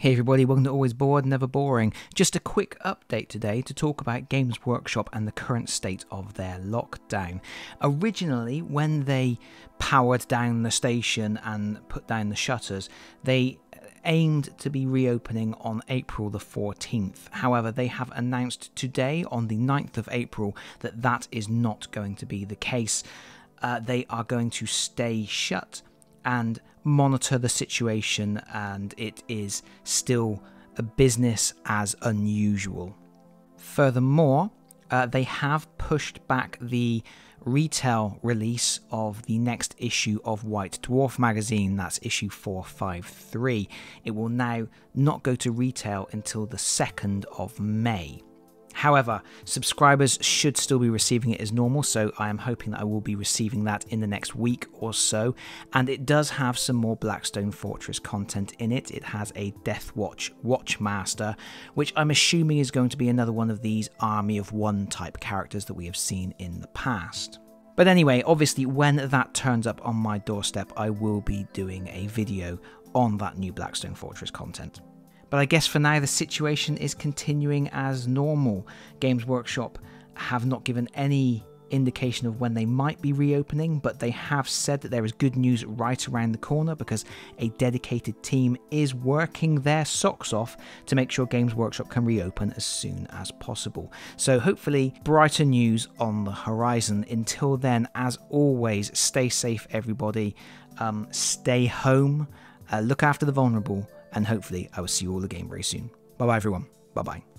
Hey everybody, welcome to Always Board, Never Boring. Just a quick update today to talk about Games Workshop and the current state of their lockdown. Originally, when they powered down the station and put down the shutters, they aimed to be reopening on April the 14th. However, they have announced today, on the 9th of April, that that is not going to be the case. Uh, they are going to stay shut and monitor the situation, and it is still a business as unusual. Furthermore, uh, they have pushed back the retail release of the next issue of White Dwarf magazine. That's issue 453. It will now not go to retail until the 2nd of May. However, subscribers should still be receiving it as normal, so I am hoping that I will be receiving that in the next week or so. And it does have some more Blackstone Fortress content in it. It has a Deathwatch Watchmaster, which I'm assuming is going to be another one of these Army of One type characters that we have seen in the past. But anyway, obviously, when that turns up on my doorstep, I will be doing a video on that new Blackstone Fortress content. But I guess for now, the situation is continuing as normal. Games Workshop have not given any indication of when they might be reopening, but they have said that there is good news right around the corner because a dedicated team is working their socks off to make sure Games Workshop can reopen as soon as possible. So, hopefully, brighter news on the horizon. Until then, as always, stay safe, everybody. Um, stay home, uh, look after the vulnerable and hopefully I will see you all again very soon. Bye bye, everyone. Bye bye.